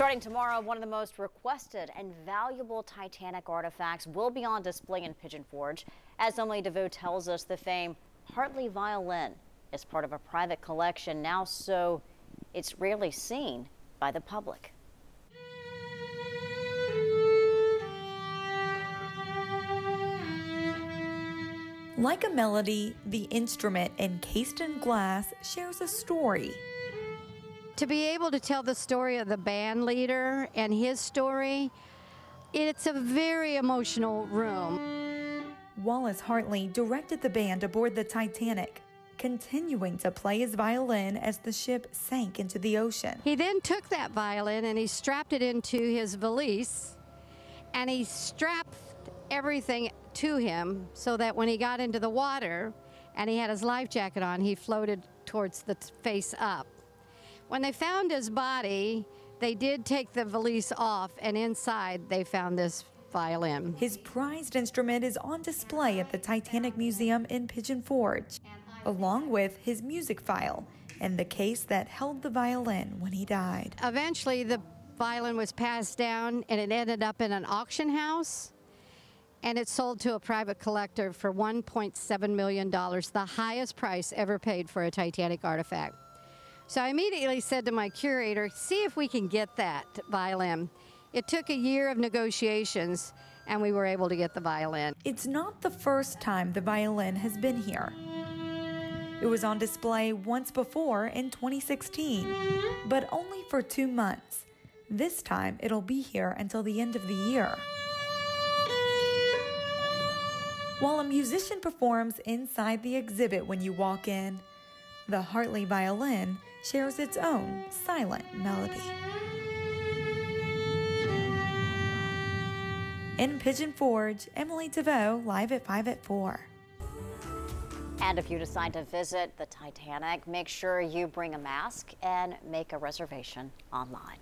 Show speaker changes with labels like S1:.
S1: Starting tomorrow, one of the most requested and valuable Titanic artifacts will be on display in Pigeon Forge. As Emily DeVoe tells us, the famed Hartley violin is part of a private collection now, so it's rarely seen by the public.
S2: Like a melody, the instrument encased in glass shares a story
S3: to be able to tell the story of the band leader and his story, it's a very emotional room.
S2: Wallace Hartley directed the band aboard the Titanic, continuing to play his violin as the ship sank into the ocean.
S3: He then took that violin and he strapped it into his valise and he strapped everything to him so that when he got into the water and he had his life jacket on, he floated towards the face up. When they found his body, they did take the valise off, and inside they found this violin.
S2: His prized instrument is on display at the Titanic Museum in Pigeon Forge, along with his music file and the case that held the violin when he died.
S3: Eventually, the violin was passed down and it ended up in an auction house and it sold to a private collector for $1.7 million, the highest price ever paid for a Titanic artifact. So I immediately said to my curator, see if we can get that violin. It took a year of negotiations and we were able to get the violin.
S2: It's not the first time the violin has been here. It was on display once before in 2016, but only for two months. This time it'll be here until the end of the year. While a musician performs inside the exhibit when you walk in, the Hartley violin shares its own silent melody. In Pigeon Forge, Emily DeVoe, live at 5 at 4.
S1: And if you decide to visit the Titanic, make sure you bring a mask and make a reservation online.